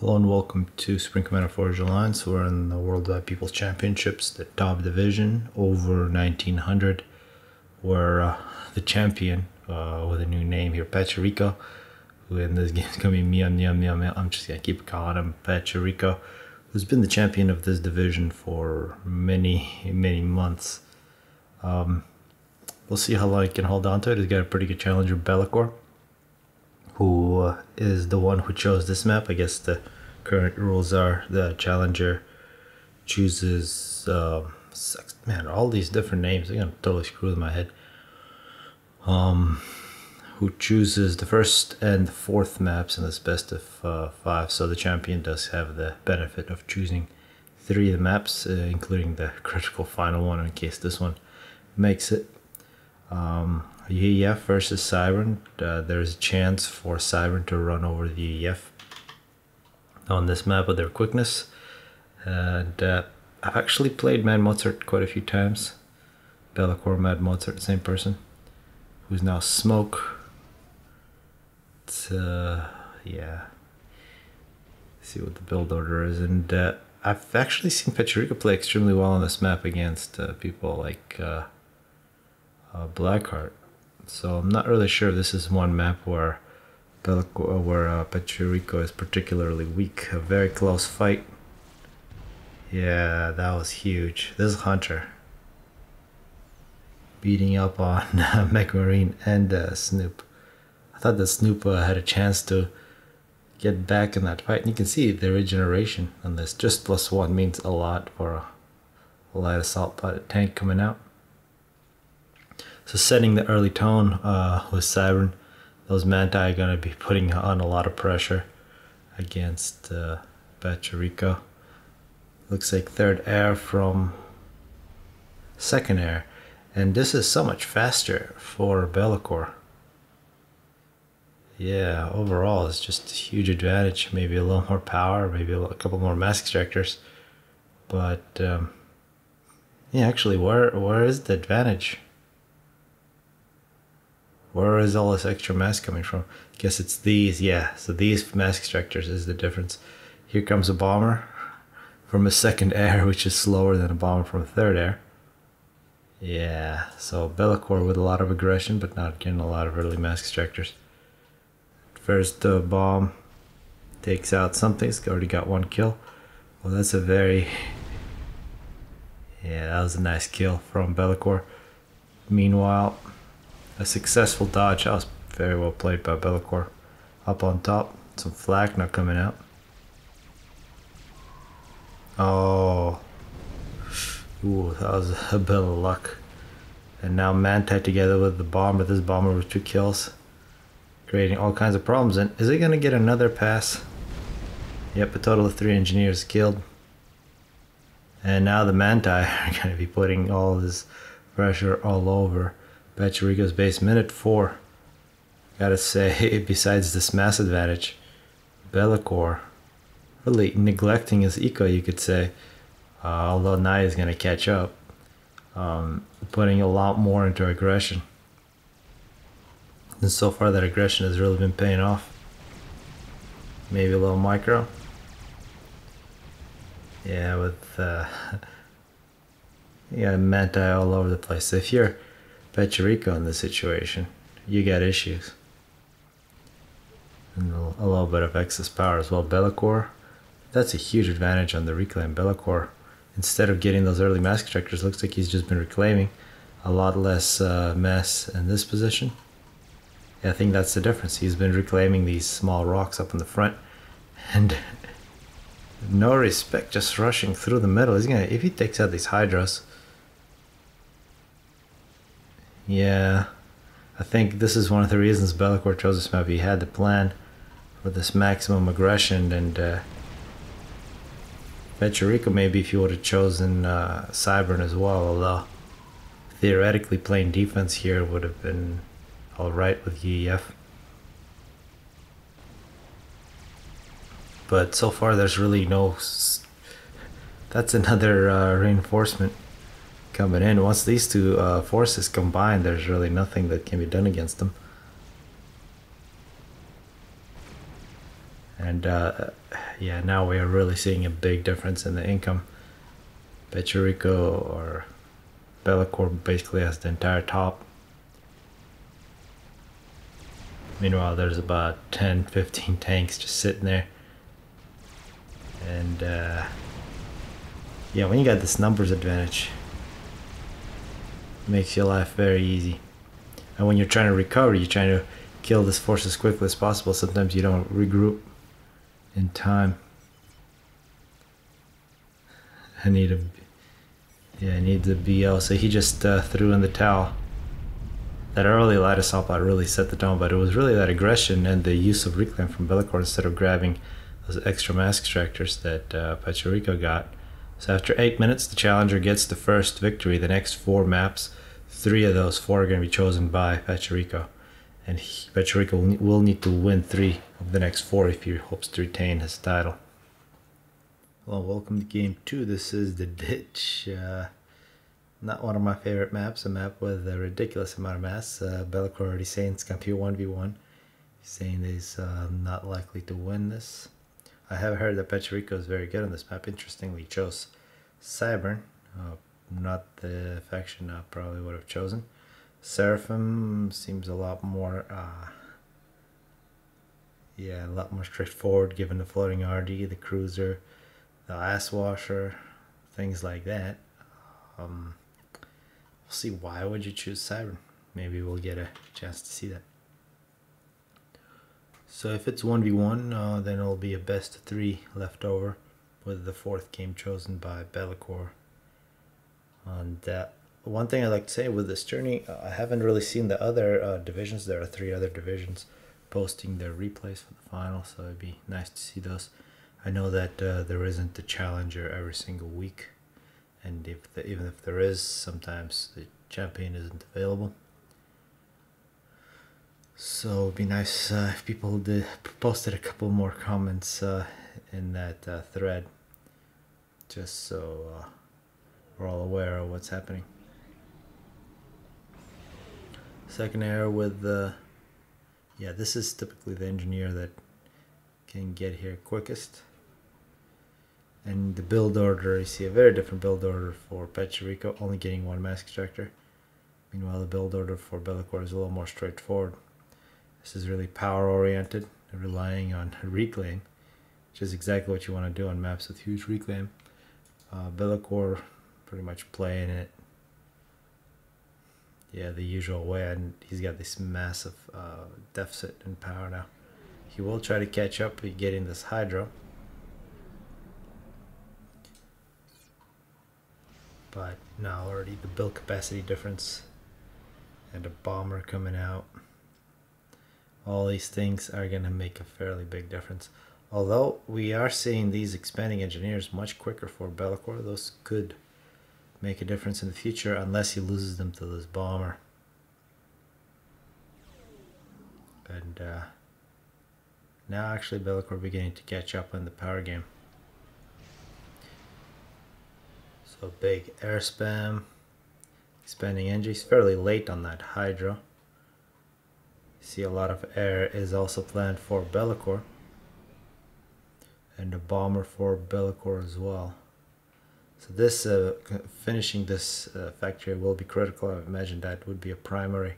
Hello and welcome to Supreme Commander Forged Alliance. We're in the Worldwide People's Championships, the top division, over 1900. We're uh, the champion uh, with a new name here, Pachuriko, who in this game is going to be Mia Mia Mia Mia. I'm just going to keep calling him Pachuriko, who's been the champion of this division for many, many months. Um, we'll see how long he can hold on to it. He's got a pretty good challenger, Be'lakor who uh, the one who chose this map. I guess the current rules are the challenger chooses uh, sex, man all these different names. I'm gonna totally screw with my head. Um, who chooses the first and fourth maps in this best of uh, five? So the champion does have the benefit of choosing three of the maps, uh, including the critical final one in case this one makes it. Um, UEF versus Cybran. Uh, there's a chance for Cybran to run over the UEF on this map with their quickness. And uh, I've actually played Mad Mozart quite a few times. Be'lakor, Mad Mozart, same person. Who's now Smoke. It's, uh, yeah. see what the build order is. And uh, I've actually seen Pachuriko play extremely well on this map against uh, people like uh, uh, Blackheart. So I'm not really sure this is one map where Be'lakor, where uh, is particularly weak. A very close fight. Yeah, that was huge. This is Hunter beating up on uh, Marine and uh, Snoop. I thought that Snoop uh, had a chance to get back in that fight. And you can see the regeneration on this. Just plus one means a lot for a, light assault pilot tank coming out. So setting the early tone uh, with Cybran, those Manti are going to be putting on a lot of pressure against uh, Pachuriko. Looks like third air from second air. And this is so much faster for Be'lakor. Yeah, overall it's just a huge advantage. Maybe a little more power, maybe a, couple more mass extractors. But um, yeah, actually, where where is the advantage? Where is all this extra mass coming from? Guess it's these, yeah. So these mass extractors is the difference. Here comes a bomber from a second air, which is slower than a bomber from a third air. Yeah, so Be'lakor with a lot of aggression, but not getting a lot of early mass extractors. First uh, bomb takes out something. It's already got one kill. Well, that's a very... Yeah, that was a nice kill from Be'lakor. Meanwhile, a successful dodge. That was very well played by Be'lakor. Up on top, some flak not coming out. Oh, ooh, that was a bit of luck. And now Manti together with the bomber. This bomber with two kills, creating all kinds of problems. And is it gonna get another pass? Yep, a total of three engineers killed. And now the Manti are gonna be putting all this pressure all over Pachuriko's base, minute four. Gotta say, besides this mass advantage, Be'lakor really neglecting his eco, you could say. Uh, although Naya is gonna catch up, um, putting a lot more into aggression. And so far, that aggression has really been paying off. Maybe a little micro. Yeah, with uh, yeah, Manti all over the place. So if you're Pachuriko in this situation, you got issues. And a little bit of excess power as well. Be'lakor, that's a huge advantage on the reclaim. Be'lakor, instead of getting those early mass extractors, looks like he's just been reclaiming a lot less uh, mass in this position. Yeah, I think that's the difference. He's been reclaiming these small rocks up in the front and no respect, just rushing through the middle. He's gonna, if he takes out these Hydras, yeah, I think this is one of the reasons Be'lakor chose this map. He had the plan for this maximum aggression, and uh, maybe if he would have chosen uh, Cybran as well, although theoretically playing defense here would have been alright with UEF. But so far there's really no... That's another uh, reinforcement coming in. Once these two uh, forces combine, there's really nothing that can be done against them. And uh, yeah, now we are really seeing a big difference in the income. Pachuriko or Be'lakor basically has the entire top. Meanwhile, there's about 10, 15 tanks just sitting there. And uh, yeah, when you got this numbers advantage, makes your life very easy. And when you're trying to recover, you're trying to kill this force as quickly as possible. Sometimes you don't regroup in time. I need a yeah, I need the BO. So he just uh, threw in the towel. That early light assault bot really set the tone, but it was really that aggression and the use of reclaim from Be'lakor instead of grabbing those extra mass extractors that uh, got. So after eight minutes, the challenger gets the first victory. The next four maps, three of those four are going to be chosen by Pachuriko. And he, Pachuriko will, will need to win three of the next four if he hopes to retain his title. Well, welcome to game two. This is the ditch. Uh, not one of my favorite maps. A map with a ridiculous amount of mass. Uh, Be'lakor already saying it's going to be 1v1. He's saying he's uh, not likely to win this. I have heard that Pachuriko is very good on this map. Interestingly, chose Cybran. Uh, not the faction I probably would have chosen. Seraphim seems a lot more... Uh, yeah, a lot more straightforward given the floating arty, the cruiser, the ice washer, things like that. Um, we'll see why would you choose Cybran. Maybe we'll get a chance to see that. So if it's 1v1, uh, then it'll be a best of three left over with the fourth game chosen by Be'lakor. And uh, one thing I'd like to say with this journey, uh, I haven't really seen the other uh, divisions. There are three other divisions posting their replays for the final, so it'd be nice to see those. I know that uh, there isn't a challenger every single week, and if the, even if there is, sometimes the champion isn't available. So it'd be nice uh, if people did posted a couple more comments uh, in that uh, thread, just so we're all aware of what's happening. Second error with the, yeah, this is typically the engineer that can get here quickest. And the build order you see a very different build order for Pachuriko only getting one mass extractor meanwhile the build order for Be'lakor is a little more straightforward. This is really power oriented relying on reclaim which is exactly what you want to do on maps with huge reclaim. Uh, Be'lakor pretty much playing it. Yeah the usual way and he's got this massive uh, deficit in power now. He will try to catch up getting this Hydra but now already the build capacity difference and a bomber coming out. All these things are going to make a fairly big difference. Although we are seeing these expanding engineers much quicker for Be'lakor those could make a difference in the future unless he loses them to this bomber and uh, now actually Be'lakor beginning to catch up in the power game So big air spam, expanding engines, fairly late on that Hydra. See a lot of air is also planned for Be'lakor. And a bomber for Be'lakor as well. So this, uh, finishing this uh, factory will be critical. I imagine that would be a primary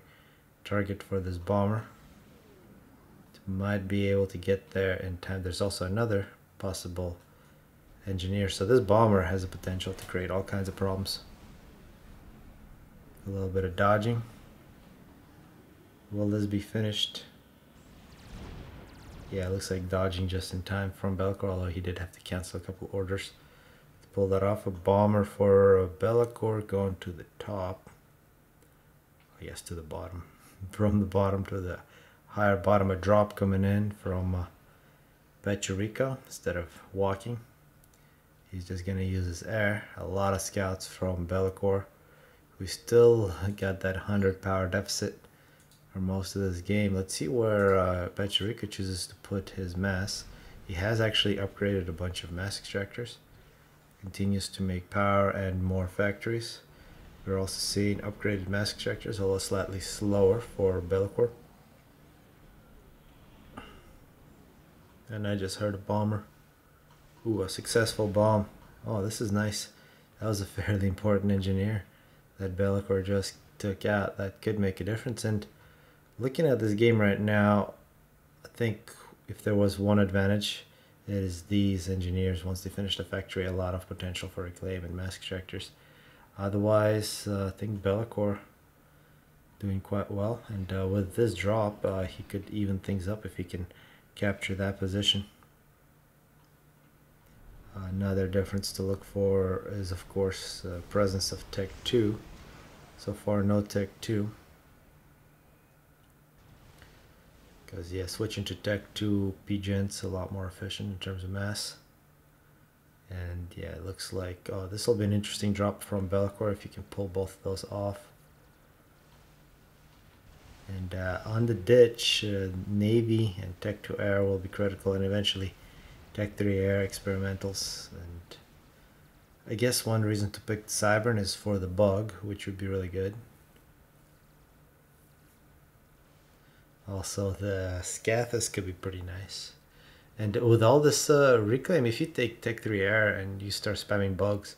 target for this bomber. It might be able to get there in time. There's also another possible engineer. So this bomber has the potential to create all kinds of problems. A little bit of dodging. Will this be finished? Yeah, it looks like dodging just in time from Be'lakor, although he did have to cancel a couple orders pull that off. A bomber for Be'lakor going to the top. Oh, yes, to the bottom. From the bottom to the higher bottom, a drop coming in from uh, instead of walking. He's just gonna use his air. A lot of scouts from Be'lakor. We still got that 100 power deficit for most of this game. Let's see where uh, chooses to put his mass. He has actually upgraded a bunch of mass extractors. Continues to make power and more factories. We're also seeing upgraded mass extractors, although slightly slower for Be'lakor. And I just heard a bomber. Ooh, a successful bomb. Oh, this is nice. That was a fairly important engineer that Be'lakor just took out. That could make a difference. And looking at this game right now, I think if there was one advantage, is these engineers. Once they finish the factory, a lot of potential for reclaim and mass extractors. Otherwise, uh, I think Be'lakor doing quite well. And uh, with this drop, uh, he could even things up if he can capture that position. Another difference to look for is, of course, presence of Tech 2. So far, no Tech 2. Because, yeah, switching to Tech 2 PGent's a lot more efficient in terms of mass. And, yeah, it looks like, oh, this will be an interesting drop from Be'lakor if you can pull both of those off. And uh, on the ditch, uh, Navy and Tech 2 Air will be critical, and eventually Tech 3 Air experimentals. And I guess one reason to pick Cybran is for the bug, which would be really good. Also, the Scathis could be pretty nice. And with all this uh, reclaim, if you take Tech 3 Air and you start spamming bugs,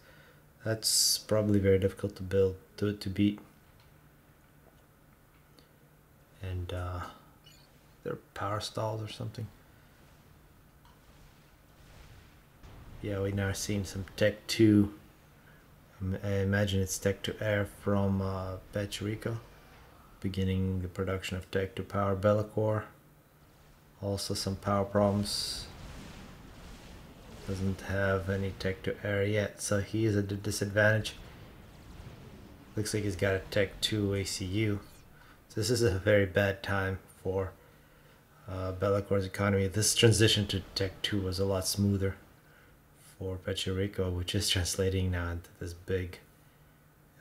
that's probably very difficult to build, to, to beat. And uh, they're power stalls or something. Yeah, we now seeing some Tech 2. I imagine it's Tech 2 Air from uh, Pachuriko beginning the production of Tech to Power Be'lakor. Also some power problems. Doesn't have any Tech to Air yet, so he is at a disadvantage. Looks like he's got a Tech 2 ACU. So this is a very bad time for uh, economy. This transition to Tech 2 was a lot smoother for Pachuriko, which is translating now into this big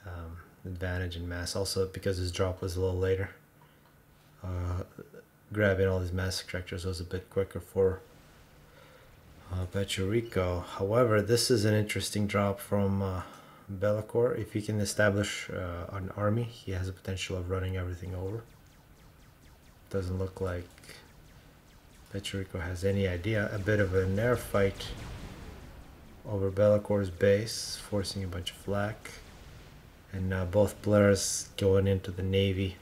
um, advantage in mass. Also because his drop was a little later. Uh, grabbing all these mass extractors was a bit quicker for uh, Pachuriko. However, this is an interesting drop from uh, Be'lakor. If he can establish uh, an army, he has a potential of running everything over. Doesn't look like Pachuriko has any idea. A bit of an air fight over Be'lakor's base, forcing a bunch of flak and now both players going into the navy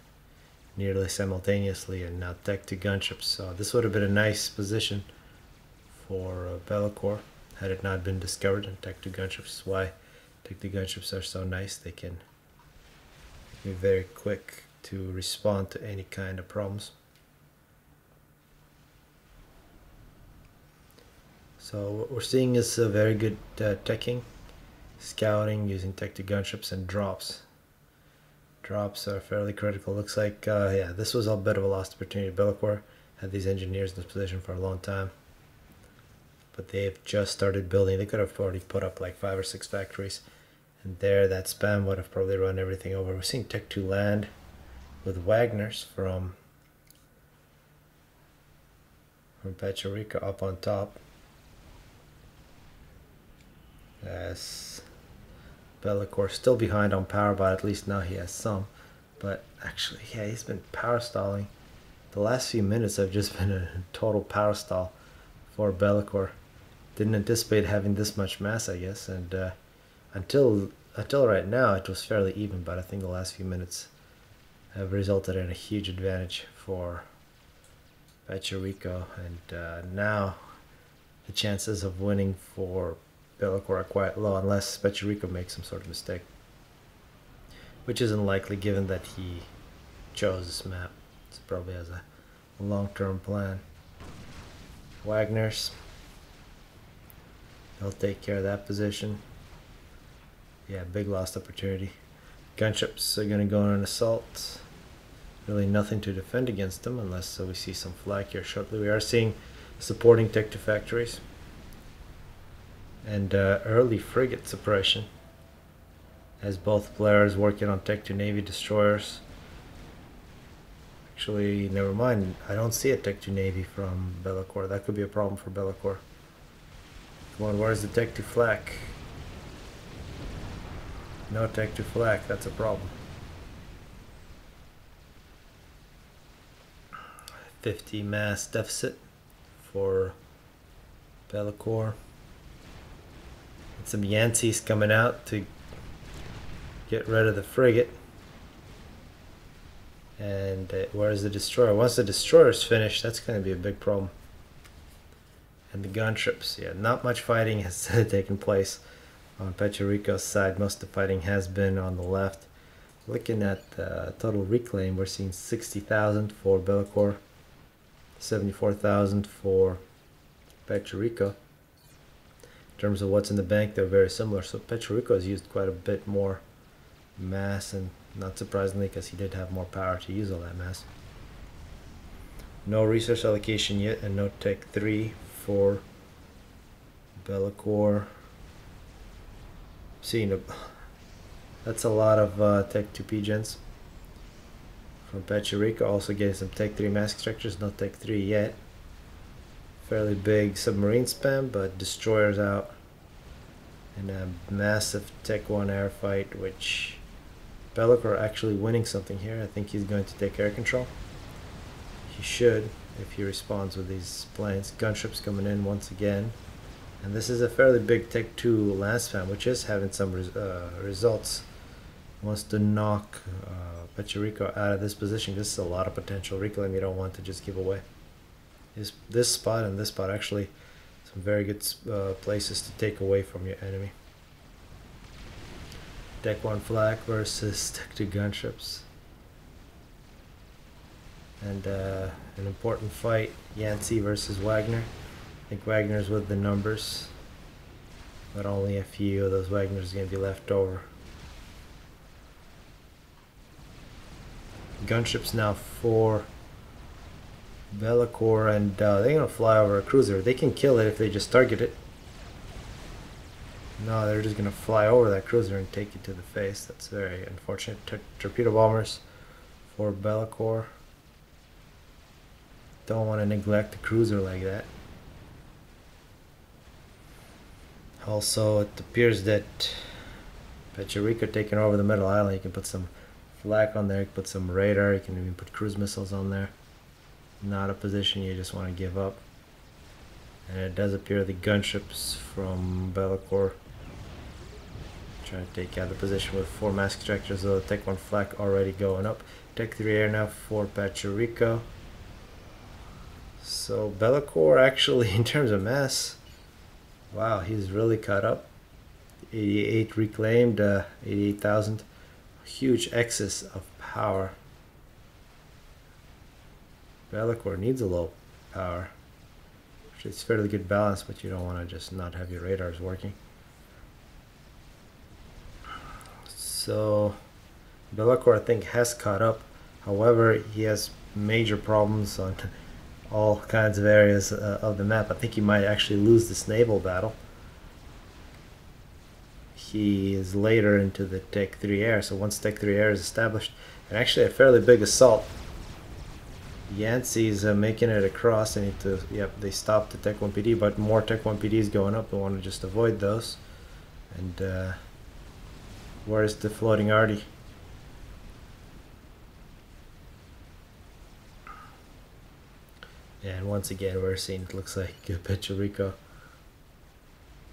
nearly simultaneously and now tech to gunships. So this would have been a nice position for uh, had it not been discovered and tech to gunships. Why tech to gunships are so nice they can be very quick to respond to any kind of problems. So what we're seeing is a very good uh, teching scouting using tech to gunships and drops. Drops are fairly critical. Looks like, uh, yeah, this was a bit of a lost opportunity. Be'lakor had these engineers in this position for a long time. But they've just started building. They could have already put up like five or six factories. And there, that spam would have probably run everything over. We're seeing Tech 2 land with Wagners from, from Pachuriko up on top. Yes. Be'lakor still behind on power, but at least now he has some. But actually, yeah, he's been power stalling. The last few minutes have just been a total power stall for Be'lakor. Didn't anticipate having this much mass, I guess, and uh, until until right now it was fairly even. But I think the last few minutes have resulted in a huge advantage for Pachuriko, and uh, now the chances of winning for Be'lakor are quite low unless Pachuriko makes some sort of mistake. Which isn't likely given that he chose this map. It probably has a long-term plan. Wagner's. He'll take care of that position. Yeah, big lost opportunity. Gunships are going to go on an assault. Really nothing to defend against them unless we see some flak here shortly. We are seeing supporting tech to factories and uh, early frigate suppression. As both players working on tech to navy destroyers. Actually never mind. I don't see a tech to navy from Be'lakor that could be a problem for Be'lakor come on where's the tech to flak? No tech to flak that's a problem. 50 mass deficit for Bellicor. Some Yanceys coming out to get rid of the frigate. And uh, where's the destroyer? Once the destroyer's finished, that's going to be a big problem. And the gunships, yeah, not much fighting has taken place on Pachuriko's side. Most of the fighting has been on the left. Looking at the total reclaim, we're seeing 60,000 for Bellicor, 74,000 for Pachuriko. In terms of what's in the bank, they're very similar. So Pachuriko has used quite a bit more mass, and not surprisingly, because he did have more power to use all that mass. No resource allocation yet, and no tech 3 for Bellicor. Seeing a that's a lot of uh, Tech 2 P-Gens. From Pachuriko, also getting some Tech 3 mask structures, not Tech 3 yet. Fairly big submarine spam, but destroyers out. And a massive Tech 1 air fight, which Bellicor actually winning something here. I think he's going to take air control. He should, if he responds with these planes. Gunships coming in once again. And this is a fairly big Tech 2 land spam, which is having some res uh, results wants to knock uh, Pachuriko out of this position. This is a lot of potential reclaim you don't want to just give away is this spot and this spot actually some very good uh, places to take away from your enemy. Deck 1 flag versus Deck 2 gunships. And uh, an important fight, Yancey versus Wagner. I think Wagner's with the numbers, but only a few of those Wagners are going to be left over. Gunships now 4 Belacor, and uh, they're gonna fly over a cruiser. They can kill it if they just target it. No, they're just gonna fly over that cruiser and take it to the face. That's very unfortunate. T torpedo bombers for Belacor. Don't want to neglect a cruiser like that. Also, it appears that Pachuriko taking over the middle island. You can put some flak on there, you can put some radar, you can even put cruise missiles on there. Not a position you just want to give up. And it does appear the gunships from Bellicor trying to take out the position with four mask structures, though Tech 1 flak already going up. Tech 3 air now for Pachuriko. So Bellicor actually, in terms of mass, wow, he's really caught up. 88 reclaimed, uh, 88,000 huge excess of power. Bellicor needs a low power. It's fairly good balance, but you don't want to just not have your radars working. So Bellicor I think has caught up. However, he has major problems on all kinds of areas uh, of the map. I think he might actually lose this naval battle he is later into the Tech 3 Air. So once Tech 3 Air is established, and actually a fairly big assault, Yancey's uh, making it across. They need to, yep, they stopped the Tech 1 PD, but more Tech 1 PDs going up. They want to just avoid those. And uh, where's the floating arty? And once again, we're seeing it looks like Pachuriko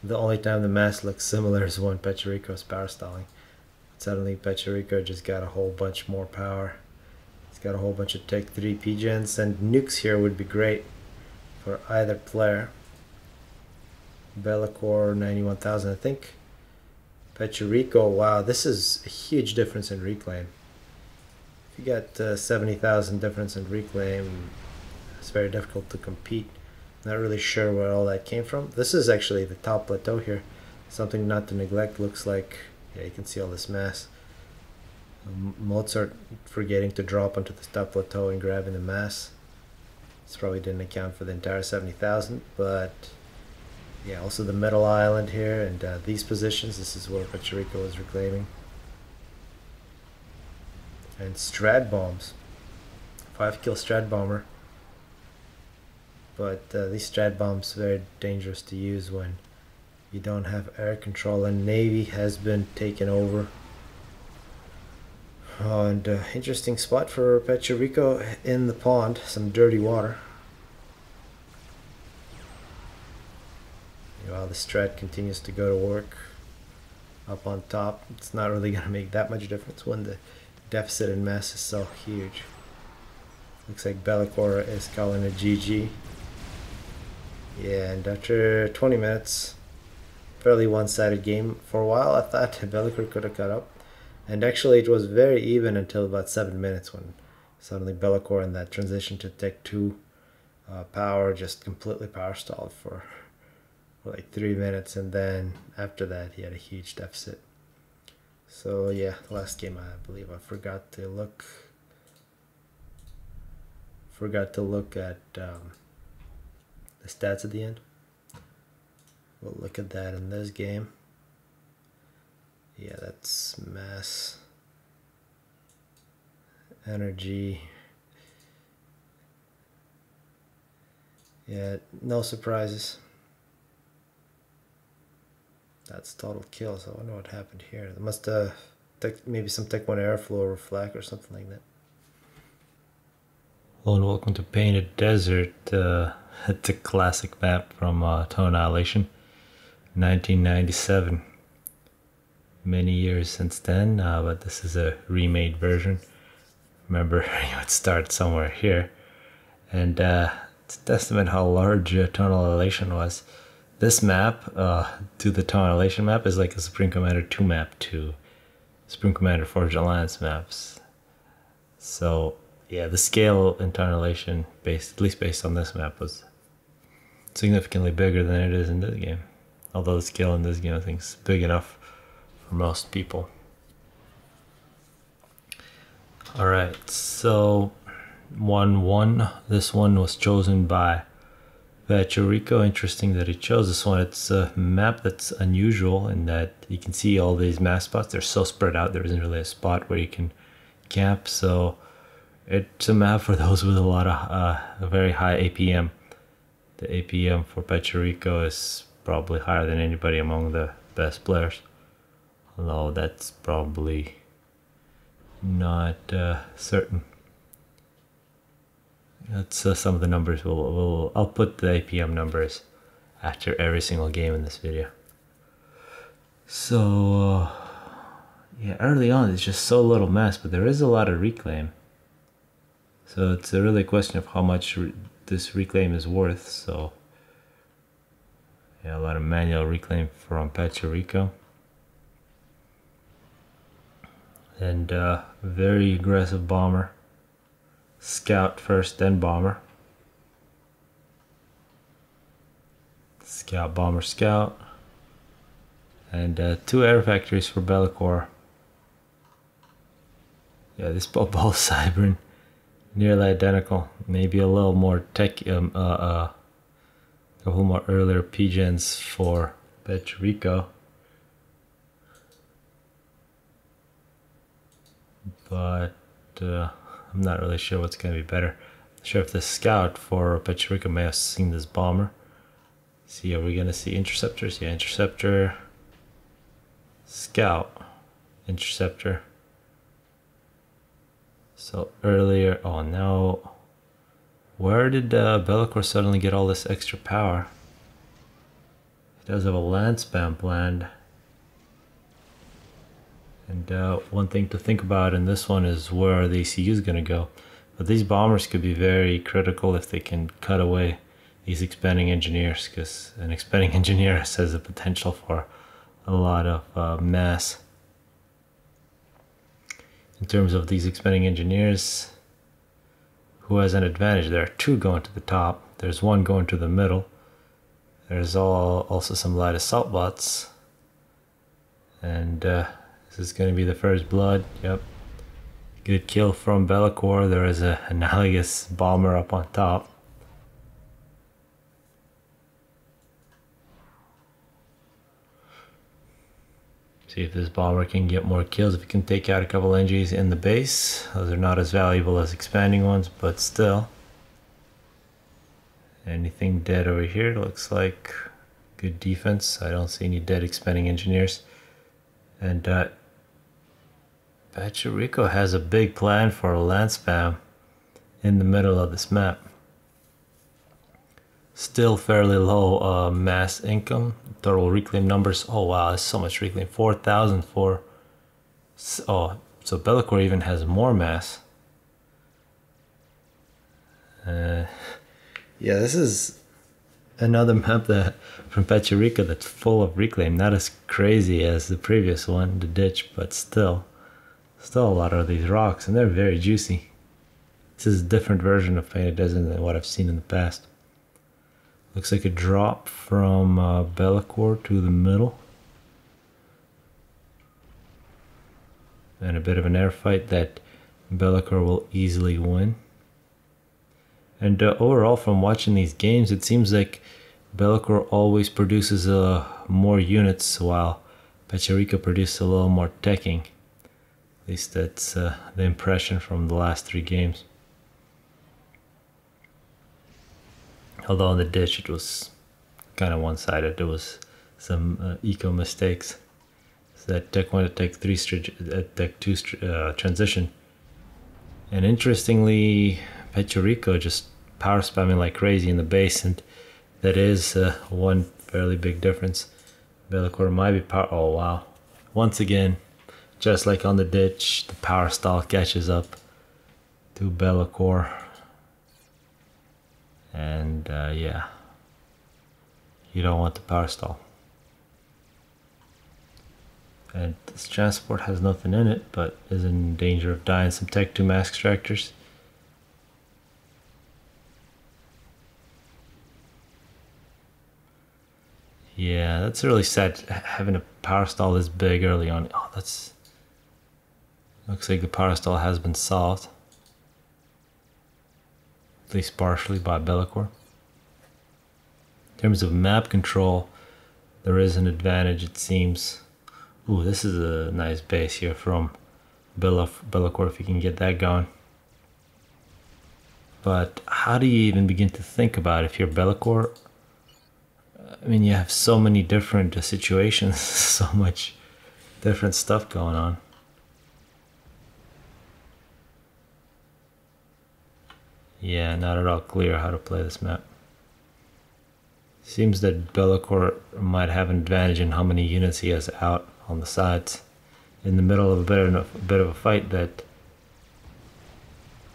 the only time the mass looks similar is when Pachuriko's power stalling. Suddenly Pachuriko just got a whole bunch more power. He's got a whole bunch of Tech 3 P-Gens and nukes here would be great for either player. Bellicor 91,000 I think. Pachuriko, wow, this is a huge difference in reclaim. If you got uh, 70,000 difference in reclaim, it's very difficult to compete. Not really sure where all that came from. This is actually the top plateau here. Something not to neglect. Looks like, yeah, you can see all this mass. Mozart forgetting to drop onto the top plateau and grabbing the mass. This probably didn't account for the entire 70,000, but yeah, also the middle island here and uh, these positions. This is where Pachuriko is reclaiming. And Strat bombs. 5 kill Strat bomber but uh, these strat bombs very dangerous to use when you don't have air control and navy has been taken over and uh, interesting spot for Pachuriko in the pond some dirty water While the strat continues to go to work up on top. It's not really going to make that much difference when the deficit in mass is so huge. Looks like Be'lakor is calling a GG. Yeah, and after 20 minutes, fairly one-sided game. For a while, I thought Be'lakor could have cut up. And actually, it was very even until about 7 minutes when suddenly Be'lakor in that transition to Tech 2 uh, power just completely power stalled for, for like 3 minutes. And then after that, he had a huge deficit. So yeah, last game I believe I forgot to look forgot to look at um, the stats at the end. We'll look at that in this game. Yeah, that's mass energy. Yeah, no surprises. That's total kill, so I wonder what happened here. There must have uh, maybe some Tech 1 airflow or flak or something like that. Hello and welcome to Painted Desert. Uh, it's a classic map from uh, Annihilation, 1997. Many years since then, uh, but this is a remade version. Remember, you would start somewhere here, and uh, it's a testament how large uh, Total Annihilation was. This map uh, to the Total Annihilation map is like a Supreme Commander 2 map to Supreme Commander Forged Alliance maps. So yeah, the scale in Annihilation, based at least based on this map, was significantly bigger than it is in this game. Although the scale in this game, I think, is big enough for most people. All right, so one one. This one was chosen by Pachuriko. Interesting that he chose this one. It's a map that's unusual in that you can see all these mass spots. They're so spread out. There isn't really a spot where you can camp. So it's a map for those with a lot of uh, a very high APM. The APM for Pachuriko is probably higher than anybody among the best players. Although that's probably not uh, certain. That's uh, some of the numbers. We'll, we'll, I'll put the APM numbers after every single game in this video. So, uh, yeah, early on it's just so little mass, but there is a lot of reclaim. So it's a really a question of how much re this reclaim is worth. So yeah, a lot of manual reclaim from Pachuriko. And uh, very aggressive bomber. Scout first, then bomber. Scout, bomber, scout. And uh, two air factories for Be'lakor. Yeah, this ball Cybran nearly identical. Maybe a little more tech, um, uh, uh, a little more earlier PGens for Pachuriko. But uh, I'm not really sure what's going to be better. Sure if the scout for Pachuriko may have seen this bomber. See, are we going to see interceptors? Yeah, interceptor, scout, interceptor. So earlier, oh no. Where did uh, Be'lakor suddenly get all this extra power? He does have a land spam planned. And uh, one thing to think about in this one is where are the ECU is going to go. But these bombers could be very critical if they can cut away these expanding engineers because an expanding engineer has the potential for a lot of uh, mass. In terms of these expanding engineers who has an advantage? There are two going to the top. There's one going to the middle. There's all, also some light assault bots. And uh, this is going to be the first blood yep good kill from Be'lakor there is a analogous bomber up on top See if this bomber can get more kills. If it can take out a couple NGs in the base. Those are not as valuable as expanding ones, but still. Anything dead over here? Looks like good defense. I don't see any dead expanding engineers. And uh, Pachuriko has a big plan for a land spam in the middle of this map. Still fairly low uh, mass income. Total reclaim numbers. Oh wow, there's so much reclaim. 4,000 for. Oh, so Be'lakor even has more mass. Uh, yeah, this is another map that from Pachuriko that's full of reclaim. Not as crazy as the previous one, the ditch, but still, still a lot of these rocks, and they're very juicy. This is a different version of Painted Desert than what I've seen in the past. Looks like a drop from uh, to the middle. And a bit of an air fight that Be'lakor will easily win. And uh, overall, from watching these games, it seems like Be'lakor always produces uh, more units while Pachuriko produces a little more teching. At least that's uh, the impression from the last three games. Although in the ditch it was kind of one-sided. There was some uh, eco mistakes. So that Tech one to Tech three, uh, Tech two uh, transition. And interestingly, Pachuriko just power spamming like crazy in the base, and that is uh, one fairly big difference. Be'lakor might be power. Oh wow! Once again, just like on the ditch, the power stall catches up to Be'lakor, and uh, yeah, you don't want the power stall. And this transport has nothing in it, but is in danger of dying. Some Tech 2 mass extractors. Yeah, that's really sad having a power stall this big early on. Oh, that's looks like the power has been solved. At least partially by Be'lakor. In terms of map control, there is an advantage it seems. Ooh, this is a nice base here from Be'lakor if you can get that going. But how do you even begin to think about if you're Be'lakor I mean, you have so many different situations, so much different stuff going on. Yeah, not at all clear how to play this map. Seems that Be'lakor might have an advantage in how many units he has out on the sides. In the middle of a bit of a, bit of a fight that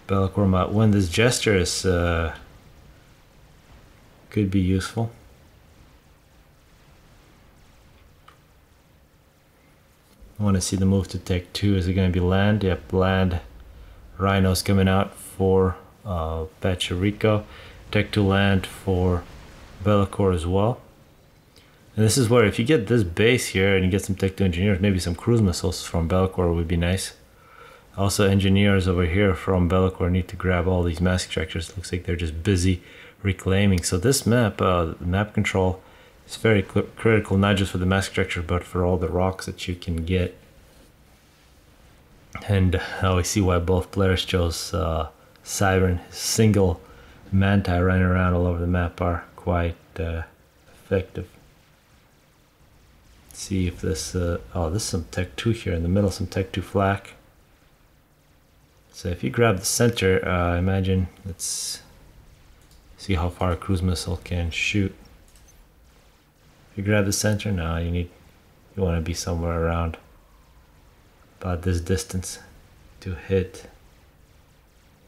Be'lakor might win. This gesture is uh, could be useful. I want to see the move to Tech 2. Is it going to be land? Yep, land. Rhinos coming out for uh, Pachuriko. Tech to land for Be'lakor as well. And this is where if you get this base here and you get some Tech to engineers, maybe some cruise missiles from Be'lakor would be nice. Also engineers over here from Be'lakor need to grab all these mass extractors. Looks like they're just busy reclaiming. So this map, uh, map control it's very critical, not just for the mask structure, but for all the rocks that you can get. And I see why both players chose uh, Cybran. Single Manti running around all over the map are quite uh, effective. Let's see if this, uh, oh, this is some Tech 2 here in the middle, some Tech 2 flak. So if you grab the center, uh, imagine, let's see how far a cruise missile can shoot. If you grab the center now, you need you want to be somewhere around about this distance to hit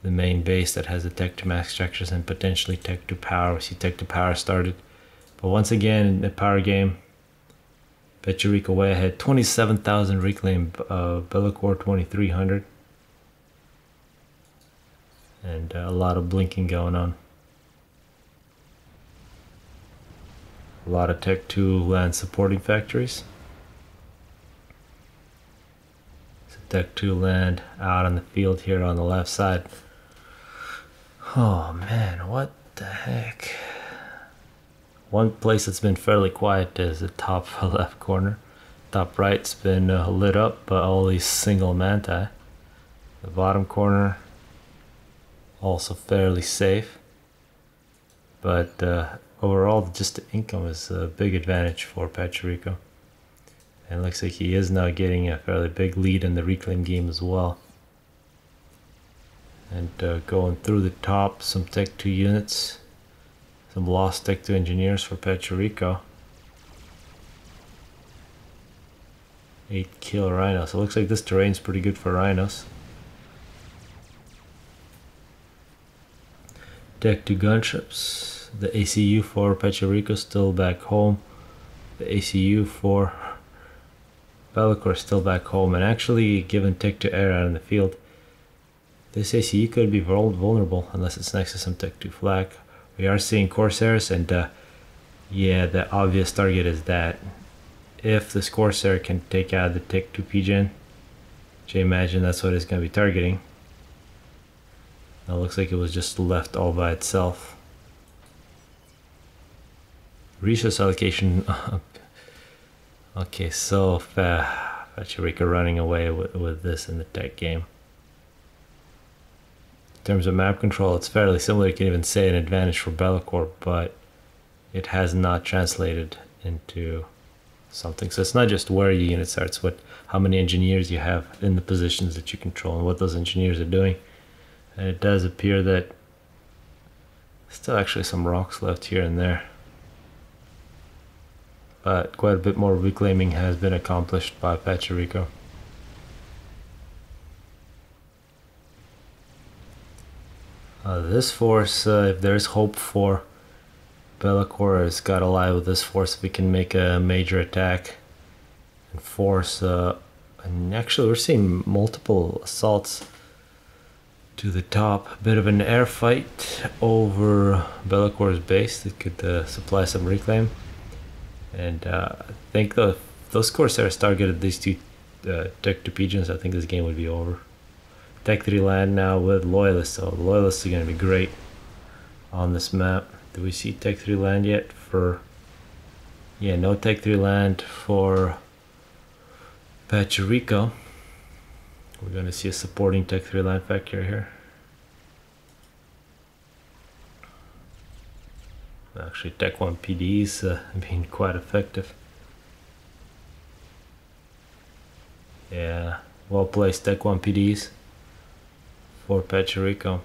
the main base that has the tech to max structures and potentially tech to power. We see tech to power started. But once again, in the power game, Pachuriko way ahead. 27,000 reclaim, uh, Be'lakor 2300. And uh, a lot of blinking going on. a lot of Tech 2 land supporting factories. Tech 2 land out on the field here on the left side. Oh man, what the heck? One place that's been fairly quiet is the top left corner. Top right's been uh, lit up by all these single manti. The bottom corner also fairly safe. But uh, overall, just the income is a big advantage for Pachuriko. And looks like he is now getting a fairly big lead in the reclaim game as well. And uh, going through the top, some Tech 2 units. Some lost tech 2 engineers for Pachuriko. 8 kill rhinos. It looks like this terrain's pretty good for rhinos. Deck to gunships. The ACU for Pachuriko still back home. The ACU for Be'lakor still back home. And actually, given tech to air out in the field, this ACU could be vulnerable unless it's next to some tech 2 flak. We are seeing Corsairs, and uh, yeah, the obvious target is that if this Corsair can take out the Tech 2 Pigeon, which I imagine that's what it's going to be targeting. It looks like it was just left all by itself. Resource allocation. okay, so uh, Pachuriko running away with, with this in the tech game. Terms of map control, it's fairly similar. You can even say an advantage for Be'lakor, but it has not translated into something. So it's not just where your units are, it's what how many engineers you have in the positions that you control and what those engineers are doing. And it does appear that still actually some rocks left here and there. But quite a bit more reclaiming has been accomplished by Pachuriko. Uh, this force, uh, if there's hope for Be'lakor has got to lie with this force if we can make a major attack and force. Uh, and actually, we're seeing multiple assaults to the top. A bit of an air fight over Be'lakor's base that could uh, supply some reclaim. And uh, I think the, those Corsairs targeted these two uh, Tech 2 Pigeons. I think this game would be over. Tech 3 land now with Loyalists, so Loyalists are going to be great on this map. Do we see Tech 3 land yet for... Yeah, no Tech 3 land for Pachuriko. We're going to see a supporting Tech 3 land factor here. Actually, Tech 1 PDs uh, being quite effective. Yeah, well placed Tech 1 PDs for Pachuriko.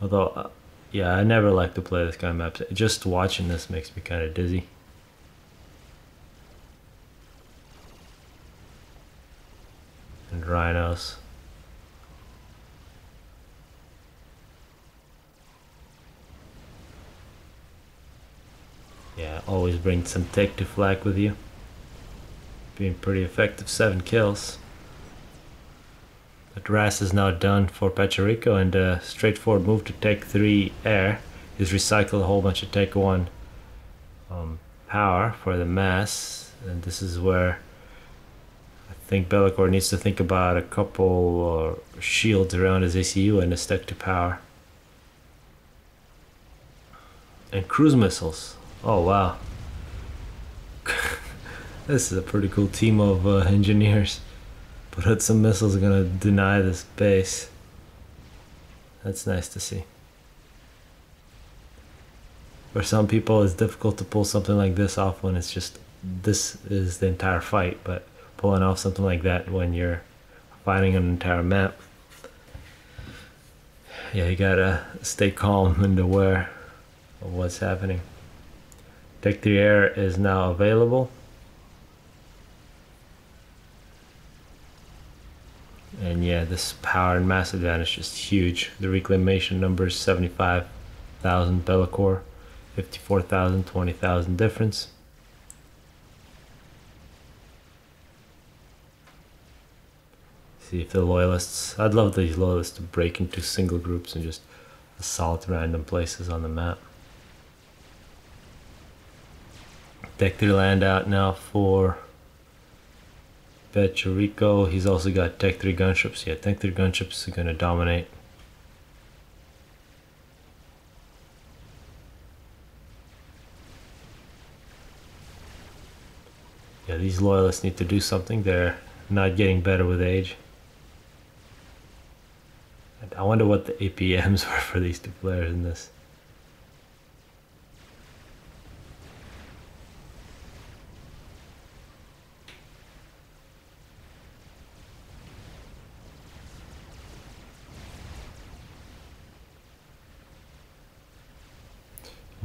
Although, uh, yeah, I never like to play this kind of maps. Just watching this makes me kind of dizzy. And rhinos. Yeah, always bring some tech to flak with you. Being pretty effective, seven kills. But RAS is now done for Pachuriko and a straightforward move to take 3 air is recycled a whole bunch of take 1 um, power for the mass and this is where I think Be'lakor needs to think about a couple uh, shields around his ACU and a Tech 2 power. And cruise missiles. Oh wow. this is a pretty cool team of uh, engineers. But some missiles are gonna deny this base. That's nice to see. For some people, it's difficult to pull something like this off when it's just this is the entire fight, but pulling off something like that when you're fighting an entire map, yeah, you gotta stay calm and aware of what's happening. Tech 3 Air is now available. And yeah this power and mass advantage is huge. The reclamation number is 75,000 Be'lakor 54,000 20,000 difference. See if the loyalists I'd love these loyalists to break into single groups and just assault random places on the map. Deck their land out now for Pachuriko, he's also got Tech 3 gunships. Yeah, Tech 3 gunships are going to dominate. Yeah, these loyalists need to do something. They're not getting better with age. I wonder what the APMs were for these two players in this.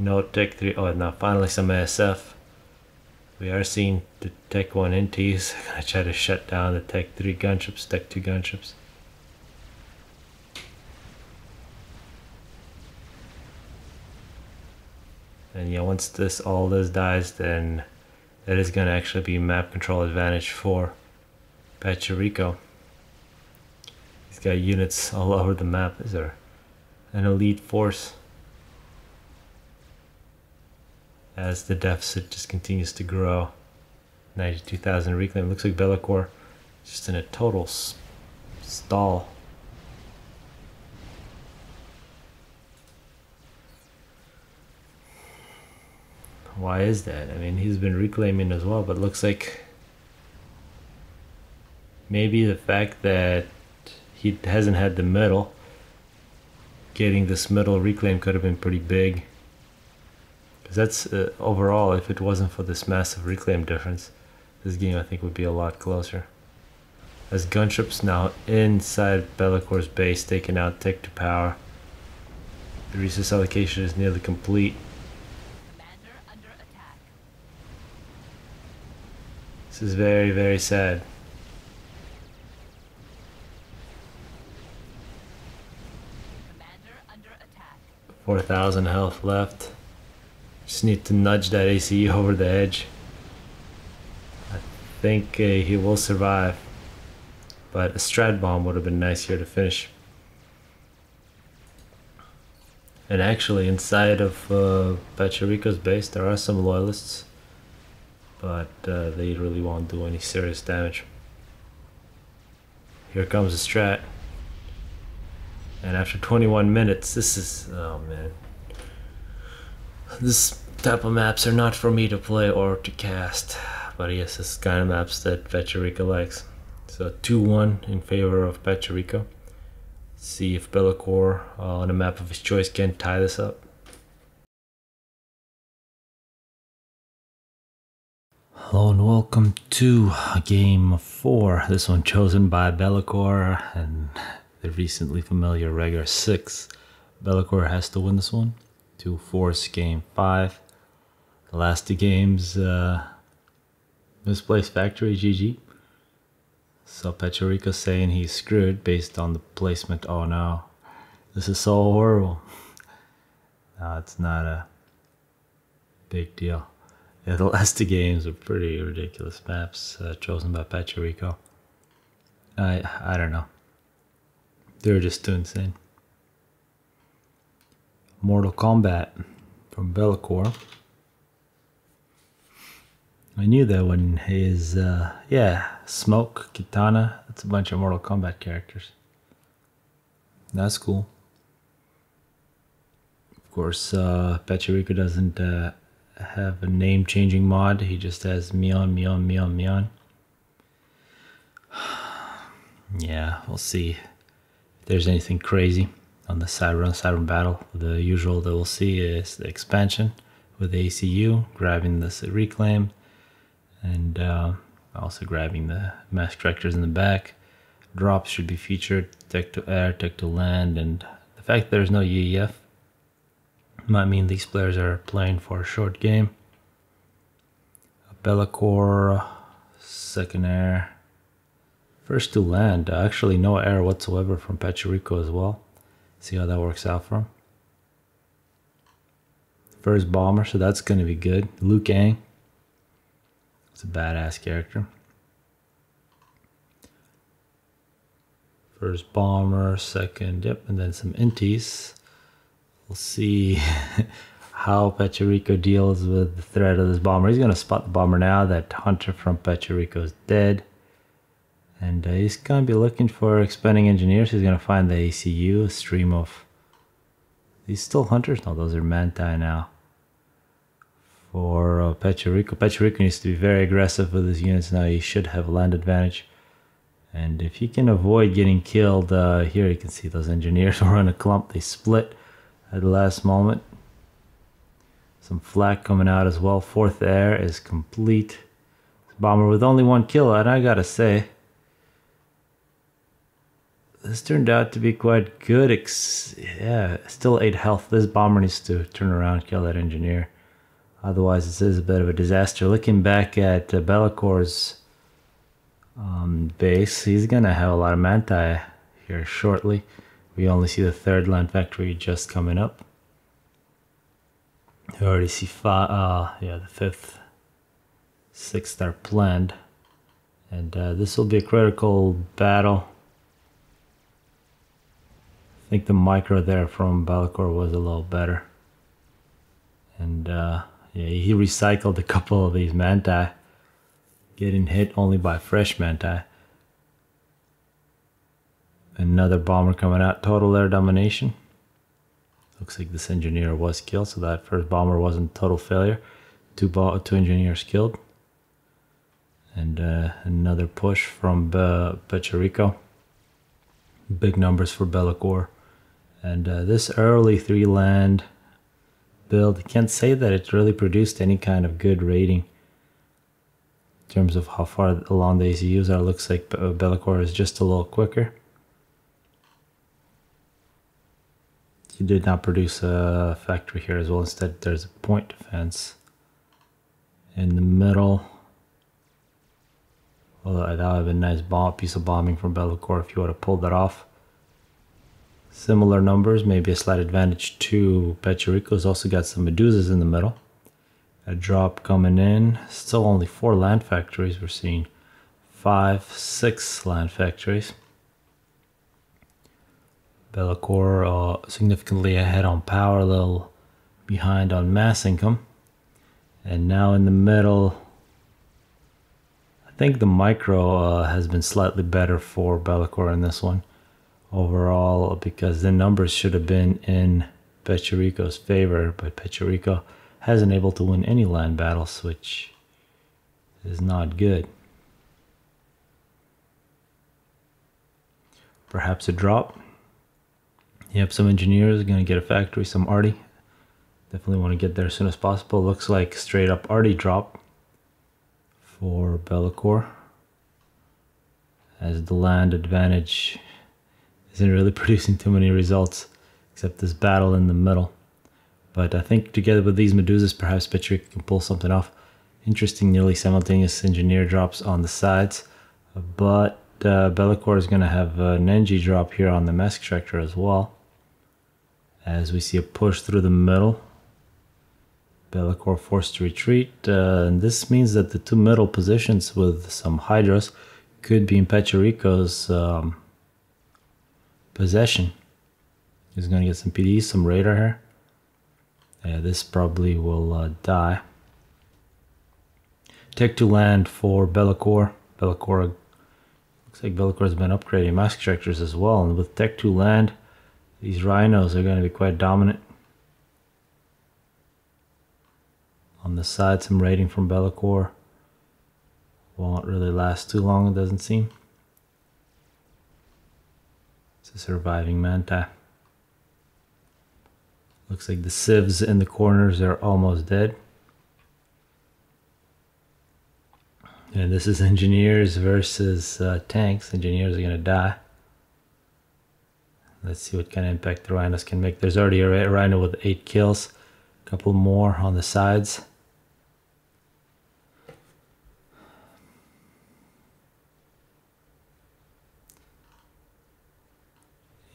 No Tech 3. Oh, now finally some ASF. We are seeing the Tech 1 NTs. Gonna try to shut down the Tech 3 gunships, Tech 2 gunships. And yeah, once this all this dies, then that is gonna actually be map control advantage for Pachuriko. He's got units all over the map. Is there an elite force? As the deficit just continues to grow. 92,000 reclaim. Looks like Be'lakor just in a total stall. Why is that? I mean, he's been reclaiming as well, but looks like maybe the fact that he hasn't had the middle, getting this middle reclaim could have been pretty big. Because that's uh, overall, if it wasn't for this massive reclaim difference, this game I think would be a lot closer. As gunships now inside Be'lakor's base, taking out Tech to power. The resource allocation is nearly complete. This is very, very sad. Four thousand health left. Just need to nudge that ACE over the edge. I think uh, he will survive. But a strat bomb would have been nice here to finish. And actually, inside of uh, Pachuriko's base, there are some loyalists. But uh, they really won't do any serious damage. Here comes a strat. And after 21 minutes, this is... Oh, man. This type of maps are not for me to play or to cast. But yes, this is kind of maps that Pachuriko likes. So 2-1 in favor of Pachuriko. See if Be'lakor uh, on a map of his choice can tie this up. Hello and welcome to game 4. This one chosen by Be'lakor and the recently familiar Rehgar 6. Be'lakor has to win this one to force game 5. The last two games, uh, misplaced factory GG. So Pachuriko saying he's screwed based on the placement. Oh no, this is so horrible. No, it's not a big deal. Yeah, the last two games were pretty ridiculous maps uh, chosen by Pachuriko. I I don't know. They were just too insane. Mortal Kombat from Be'lakor. I knew that one. his, uh, yeah, Smoke, Kitana, that's a bunch of Mortal Kombat characters. That's cool. Of course, uh, Pachuriko doesn't uh, have a name changing mod, he just has Mion, Mion, Mion, Mion. yeah, we'll see if there's anything crazy on the Cyber Cyber battle. The usual that we'll see is the expansion with the ACU, grabbing this reclaim, and uh, also grabbing the mass correctors in the back. Drops should be featured, tech to air, tech to land, and the fact there's no UEF might mean these players are playing for a short game. Be'lakor, second air. First to land, actually no air whatsoever from Pachuriko as well. See how that works out for him. First bomber, so that's going to be good. Luke Kang, it's a badass character. First bomber, second, yep, and then some inties. We'll see how Pachuriko deals with the threat of this bomber. He's going to spot the bomber now that Hunter from Pachuriko is dead. And uh, he's going to be looking for expanding engineers. He's going to find the ACU, a stream of... These still hunters? No, those are Manti now for uh, Pachuriko. Pachuriko needs to be very aggressive with his units now. He should have land advantage. And if he can avoid getting killed, uh, here you can see those engineers are in a clump. They split at the last moment. Some flak coming out as well. Fourth air is complete. Bomber with only one kill, and I gotta say, this turned out to be quite good. Ex- yeah, still 8 health. This bomber needs to turn around, kill that engineer. Otherwise, this is a bit of a disaster. Looking back at uh, Be'lakor's um, base, he's to have a lot of Manti here shortly. We only see the third land factory just coming up. We already see five, uh, yeah, the fifth, sixth are planned. And uh, this will be a critical battle. I think the micro there from Be'lakor was a little better. And uh, yeah, he recycled a couple of these Manti, getting hit only by fresh Manti. Another bomber coming out, total air domination. Looks like this engineer was killed, so that first bomber wasn't total failure. Two, two engineers killed. And uh, another push from Be-. Big numbers for Be'lakor. And uh, this early three land build, can't say that it really produced any kind of good rating in terms of how far along the ACUs are. Looks like Be'lakor is just a little quicker. He did not produce a factory here as well. Instead, there's a point defense in the middle. Well, that would have been a nice bomb, piece of bombing from Be'lakor if you would have pulled that off. Similar numbers, maybe a slight advantage to Pachuriko's also got some Medusas in the middle. A drop coming in. Still only four land factories. We're seeing five, six land factories. Be'lakor uh, significantly ahead on power, a little behind on mass income. And now in the middle, I think the micro uh, has been slightly better for Be'lakor in this one overall because the numbers should have been in Pachuriko's favor, but Pachuriko hasn't able to win any land battles, which is not good. Perhaps a drop. Yep, some engineers going to get a factory, some arty. Definitely want to get there as soon as possible. Looks like straight up arty drop for Be'lakor. As the land advantage isn't really producing too many results, except this battle in the middle. But I think together with these Medusas, perhaps Patrick can pull something off. Interesting, nearly simultaneous engineer drops on the sides. But uh, Be'lakor is going to have an Engi drop here on the mass extractor as well as we see a push through the middle. Be'lakor forced to retreat, uh, and this means that the two middle positions with some Hydras could be in Pachuriko's um, possession. He's going to get some PD, some radar here. Yeah, this probably will uh, die. Tech to land for Be'lakor. Be'lakor looks like Be'lakor has been upgrading mass extractors as well, and with Tech to land, these rhinos are going to be quite dominant. On the side, some raiding from Be'lakor. Won't really last too long, it doesn't seem. It's a surviving manta. Looks like the civs in the corners are almost dead. And this is engineers versus uh, tanks. Engineers are going to die. Let's see what kind of impact the rhinos can make. There's already a rhino with 8 kills. A couple more on the sides.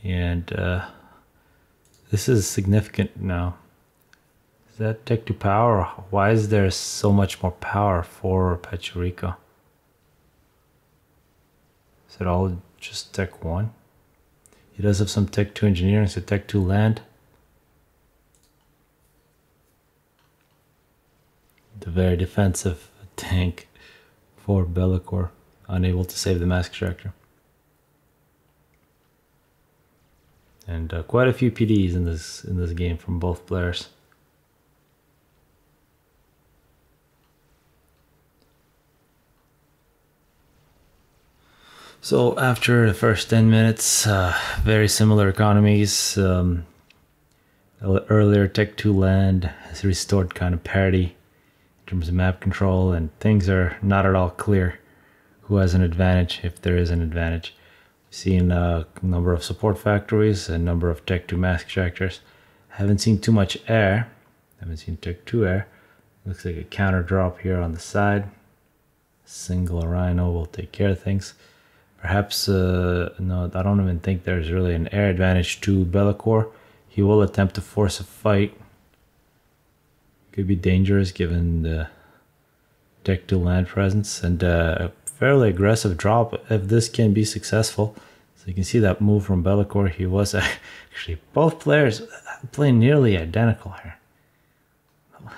And uh, this is significant now. Is that tech to power? Why is there so much more power for Pachuriko? Is it all just tech 1? He does have some Tech 2 engineering, so Tech 2 land. The very defensive tank for Be'lakor, unable to save the mass extractor. And uh, quite a few PDs in this in this game from both players. So after the first 10 minutes, uh, very similar economies. Um, earlier Tech 2 land has restored kind of parity in terms of map control and things are not at all clear who has an advantage if there is an advantage. Seen a number of support factories, a number of Tech 2 mass extractors. Haven't seen too much air. Haven't seen Tech 2 air. Looks like a counter drop here on the side. Single Rhino will take care of things. Perhaps, uh, no, I don't even think there's really an air advantage to Be'lakor. He will attempt to force a fight. Could be dangerous given the 2 land presence and uh, a fairly aggressive drop if this can be successful. So you can see that move from Be'lakor. He was actually both players playing nearly identical here.